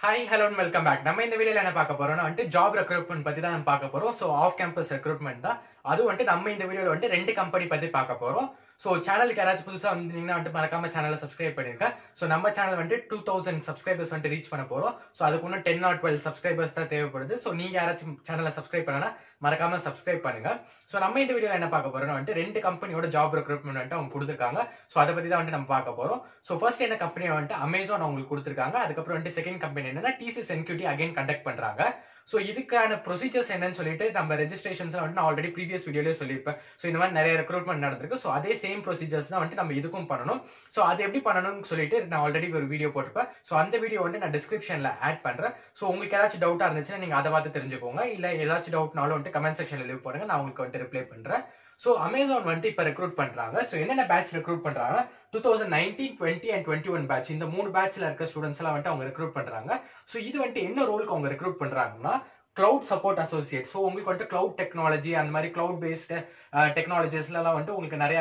Hi hello welcome back நம்ம இந்த வீடியோல என்ன பார்க்க போறோம்னா வந்துட்டு ஜாப் ரெக்ரூட்மெண்ட் பத்தி தான் நம்ம பார்க்க போறோம். ஸோ ஆஃப் கேம்பஸ் ரெக்ரூட்மெண்ட் தான். அது வந்துட்டு நம்ம இந்த வீடியோல வந்துட்டு ரெண்டு கம்பெனி பத்தி பார்க்க போறோம். ஸோ சேனலுக்கு யாராச்சும் புதுசாக வந்தீங்கன்னா வந்துட்டு மறக்காம சேனலை சப்ஸ்கிரைப் பண்ணிருக்கேன் ஸோ நம்ம சேனல் வந்துட்டு டூ தௌசண்ட் சப்ஸ்கிரைபர்ஸ் வந்துட்டு ரீச் பண்ண போறோம். ஸோ அதுக்கு இன்னும் டென் ஆர் டுவெல் சப்ஸ்கிரைபர்ஸ் தான் தேவைப்படுது. ஸோ நீங்க யாராச்சும் சேனலை சப்ஸ்கிரைப் பண்ணனா மறக்காம சப்ஸ்கிரைப் பண்ணுங்க. ஸோ நம்ம இந்த வீடியோ என்ன பார்க்க போறோம்னா வந்துட்டு ரெண்டு கம்பெனியோட ஜாப் ரெக்ரூட்மெண்ட் வந்துட்டு அவங்க கொடுத்துருக்காங்க. ஸோ அதை பத்தி தான் வந்துட்டு நம்ம பார்க்க போறோம். ஸோ ஃபர்ஸ்ட் என்ன கம்பெனி வந்துட்டு அமேசான் அவங்களுக்கு கொடுத்துருக்காங்க. அதுக்கப்புறம் வந்துட்டு செகண்ட் கம்பெனி என்னன்னா டிசிஎஸ் என்கியூட்டி அகைன் கண்டக்ட் பண்றாங்க. ஸோ இதுக்கான ப்ரொசீஜர்ஸ் என்னன்னு சொல்லிட்டு நம்ம ரெஜிஸ்ட்ரேஷன்ஸ் வந்துட்டு நான் ஆல்ரெடி ப்ரீவியஸ் வீடியோலேயே சொல்லியிருப்பேன். ஸோ இந்த மாதிரி நிறைய ரெக்ரூட்மெண்ட் நடந்திருக்கு. ஸோ அதே சேம் ப்ரொசீஜர்ஸ் தான் வந்துட்டு நம்ம இதுக்கும் பண்ணணும். ஸோ அது எப்படி பண்ணணும்னு சொல்லிட்டு நான் ஆல்ரெடி ஒரு வீடியோ போட்டிருப்பேன். ஸோ அந்த வீடியோ வந்து நான் டிஸ்கிரிப்ஷனில் ஆட் பண்ணுறேன் ஸோ உங்களுக்கு ஏதாச்சும் டவுட்டாக இருந்துச்சுன்னா நீங்கள் அதை பார்த்து தெரிஞ்சுக்கோங்க. இல்லை ஏதாச்சும் டவுட்னாலும் வந்துட்டு கமெண்ட் செக்ஷனில் லீவ் போடுங்க. நான் உங்களுக்கு வந்துட்டு ரிப்ளை பண்ணுறேன் ஸோ அமேசான் வந்துட்டு இப்போ ரெக்ரூட் பண்ணுறாங்க ஸோ என்னென்ன பேட்ச் ரெக்ரூட் பண்ணுறாங்க two thousand nineteen twenty and twenty one batch இந்த மூணு பேட்ச்ல இருக்க ஸ்டூடெண்ட்ஸ்லாம் வந்துட்டு அவங்க ரெக்ரூட் பண்ணுறாங்க ஸோ இது வந்துட்டு என்ன ரோலுக்கு அவங்க ரெக்ரூட் பண்ணுறாங்கன்னா கிளவுட் சப்போர்ட் அசோசியேட் ஸோ உங்களுக்கு வந்துட்டு கிளவுட் டெக்னாலஜி அந்த மாதிரி கிளவுட் பேஸ்டு டெக்னாலஜிஸ்லாம் வந்துட்டு உங்களுக்கு நிறைய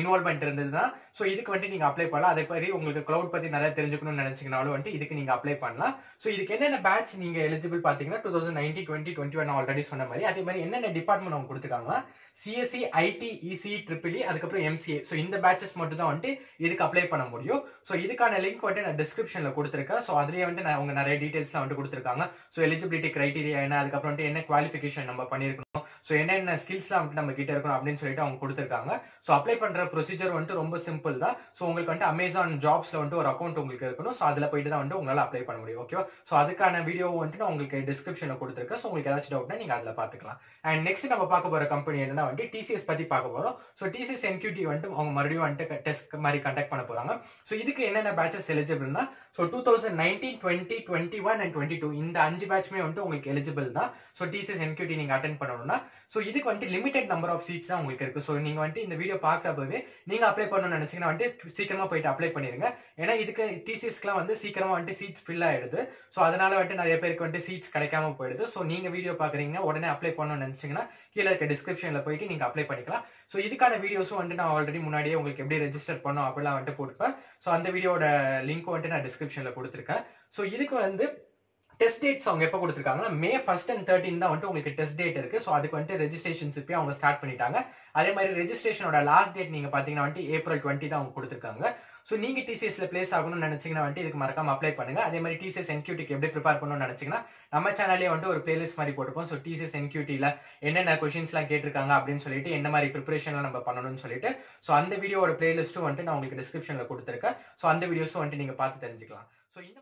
இன்வால்மெண்ட் இருந்ததுன்னா ஸோ இதுக்கு வந்துட்டு நீங்கள் அப்ளை பண்ணலாம். அதே மாதிரி உங்களுக்கு கிளவுட் பற்றி நிறைய தெரிஞ்சுக்கணும்னு நினைச்சீங்கனாலும் வந்துட்டு இதுக்கு நீங்கள் அப்ளை பண்ணலாம். ஸோ இதுக்கு என்னென்ன பேட்ச் நீங்கள் எலிஜிபிள் பார்த்தீங்கன்னா two thousand ninety twenty twenty one already சொன்ன மாதிரி அதே மாதிரி என்னென்ன டிபார்ட்மெண்ட் அவங்க கொடுத்துருக்காங்க CSE IT EC triple e, அதுக்கப்புறம் எம்சிஏ ஸோ இந்த பேட்சஸ் மட்டும் தான் வந்துட்டு இதுக்கு அப்ளை பண்ண முடியும். ஸோ இதுக்கான லிங்க் வந்துட்டு நான் டிஸ்கிரிப்ஷனில் கொடுத்துருக்கேன். ஸோ அதுலேயே வந்துட்டு நான் அவங்க நிறைய டீட்டெயில்ஸ்லாம் வந்துட்டு கொடுத்துருக்காங்க. ஸோ எலிஜிபிலிட்டி கிரைட்டீரியா என்ன அதுக்கப்புறம் என்ன குவாலிஃபிகேஷன் நம்ம பண்ணியிருக்கணும் ஸோ என்னென்ன ஸ்கில்ஸ்லாம் வந்துட்டு நம்ம கிட்ட இருக்கணும் அப்படின்னு சொல்லிட்டு அவங்க கொடுத்துருக்காங்க. ஸோ அப்ளை பண்ணுற ப்ரொசீஜர் வந்துட்டு ரொம்ப சிம்பிள் தான். ஸோ உங்களுக்கு வந்துட்டு அமேசான் ஜாப்ஸில் வந்துட்டு ஒரு அக்கௌண்ட் உங்களுக்கு இருக்கணும். ஸோ அதில் போயிட்டு தான் வந்துட்டு உங்களால் அப்ளை பண்ண முடியும். ஓகேவா ஸோ அதுக்கான வீடியோ வந்துட்டு நான் உங்களுக்கு டிஸ்கிரிப்ஷனில் கொடுத்துருக்கேன். ஸோ உங்களுக்கு ஏதாச்சும் டவுட்னா நீங்கள் அதில் பார்த்துக்கலாம். அண்ட் நெக்ஸ்ட் நம்ம பார்க்க போகிற கம்பெனி என்னன்னா வந்துட்டு டிசிஎஸ் பற்றி பார்க்க போகிறோம் ஸோ டிசிஎஸ் என்கியூட்டி வந்துட்டு அவங்க மறுபடியும் வந்துட்டு டெஸ்ட் மாதிரி கண்டக்ட் பண்ண போகிறாங்க ஸோ இதுக்கு என்னென்ன batches எலிஜிபிள்னா so two thousand nineteen twenty twenty one and twenty two இந்த அஞ்சு பேட்ச்மே வந்துட்டு உங்களுக்கு எலிஜிபிள் தான். ஸோ டிசிஎஸ் என்கியூடி நீங்கள் அட்டன் பண்ணணும்னா ஸோ இதுக்கு வந்துட்டு லிமிடெட் நம்பர் ஆஃப் சீட்ஸ் தான் உங்களுக்கு இருக்கு. ஸோ நீங்கள் வந்துட்டு இந்த வீடியோ பார்க்குறப்பவே நீங்கள் அப்ளை பண்ணணும்னு நினச்சிங்கன்னா வந்துட்டு சீக்கிரமா போயிட்டு அப்ளை பண்ணிருங்க. ஏன்னா இதுக்கு டிசிஎஸ்க்குலாம் வந்து சீக்கிரமாக வந்துட்டு சீட்ஸ் ஃபில் ஆயிடுது. ஸோ அதனால வந்துட்டு நிறைய பேருக்கு வந்துட்டு சீட்ஸ் கிடைக்காம போயிடுது. ஸோ நீங்கள் வீடியோ பார்க்குறீங்கன்னா உடனே அப்ளை பண்ணணும்னு நினச்சிங்கன்னா கீழே இருக்க டிஸ்கிரிப்ஷனில் போயிட்டு நீங்கள் அப்ளை பண்ணிக்கலாம். ஸோ இதுக்கான வீடியோஸும் வந்துட்டு நான் ஆல்ரெடி முன்னாடியே உங்களுக்கு எப்படி ரெஜிஸ்டர் பண்ணோம் அப்படிலாம் வந்துட்டு போட்டுப்பேன் ஸோ அந்த வீடியோட லிங்க் வந்துட்டு நான் டிஸ்கிரிப்ஷனில் கொடுத்துருக்கேன். ஸோ இதுக்கு வந்து டெஸ்ட் டேட்ஸ் அவங்க எப்போ கொடுத்துருக்காங்கன்னா மே ஃபர்ஸ்ட் அண்ட் தேர்ட்டின் தான் வந்துட்டு உங்களுக்கு டெஸ்ட் டேட் இருக்கு. ஸோ அதுக்கு வந்துட்டு ரெஜிஸ்ட்ரேஷன்ஸ் இப்போ அவங்க ஸ்டார்ட் பண்ணிட்டாங்க. அதே மாதிரி ரெஜிஸ்ட்ரேஷனோட லாஸ்ட் டேட் நீங்க பாத்தீங்கன்னா வந்துட்டு ஏப்ரல் டுவெண்ட்டி தான் அவங்க கொடுத்துருக்காங்க. ஸோ நீங்க டிசிஎஸ்ல பிளேஸ் ஆகணும்னு நினைச்சீங்கன்னா வந்துட்டு இதுக்கு மறக்காம அப்ளை பண்ணுங்க. அதே மாதிரி டிசிஎஸ் என்கியூட்டிக்கு எப்படி ப்ரிப்பேர் பண்ணணும்னு நினைச்சீங்கன்னா நம்ம சேனல்லே வந்துட்டு ஒரு பிளேலிஸ்ட் மாதிரி போட்டுப்போம் ஸோ டிசிஎஸ் என்கியூட்டியில என்னென்ன கொஷின்ஸ்லாம் கேட்டிருக்காங்க அப்படின்னு சொல்லிட்டு என்ன மாதிரி ப்ரிப்பரேஷன்லாம் நம்ம பண்ணணும்னு சொல்லிட்டு ஸோ அந்த வீடியோட பிளேலிஸ்ட்டும் வந்துட்டு நான் உங்களுக்கு டிஸ்கிரிப்ஷன்ல கொடுத்துருக்கேன். ஸோ அந்த வீடியோஸும் வந்துட்டு நீங்க பார்த்து தெரிஞ்சுக்கலாம். ஸோ இந்த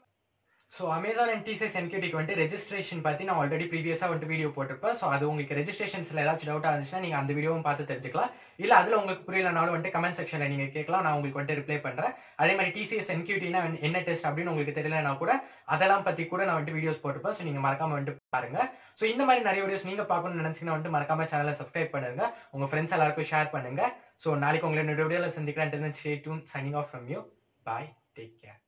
ஸோ அமேசான் அண்ட் டிசிஎஸ் வந்துட்டு ரெஜிஸ்ட்ரேஷன் பற்றி நான் ஆல்ரெடி ப்ரீவியஸாக வந்துட்டு வீடியோ போட்டிருப்பேன். ஸோ அது உங்களுக்கு ரெஜிஸ்ட்ரேஷன்ஸில் ஏதாச்சும் டவுட்டாக இருந்துச்சுன்னா நீங்கள் அந்த வீடியோவும் பார்த்து தெரிஞ்சுக்கலாம். இல்லை அதில் உங்களுக்கு புரியலனாலும் வந்துட்டு கமெண்ட் செக்ஷனில் நீங்கள் கேட்கலாம். நான் உங்களுக்கு வந்துட்டு ரிப்ளை பண்ணுறேன் அதே மாதிரி டிசிஎஸ் என்கியூட்டினா என்ன டெஸ்ட் அப்படின்னு உங்களுக்கு தெரியலனா கூட அதெல்லாம் பற்றி கூட நான் வந்துட்டு வீடியோஸ் போட்டிருப்பேன். ஸோ நீங்கள் மறக்காமல் வந்துட்டு பாருங்க. ஸோ இந்த மாதிரி நிறைய வீடியோஸ் நீங்கள் பார்க்கணும்னு நினச்சிங்கன்னா வந்துட்டு மறக்காம சேனலை சப்ஸ்கிரைப் பண்ணுங்க. உங்கள் ஃப்ரெண்ட்ஸ் எல்லாருக்கும் ஷேர் பண்ணுங்க. ஸோ நாளைக்கு உங்களை என்னோட வீடியோவில் சந்திக்கிறேன். Stay tuned signing off from you bye take care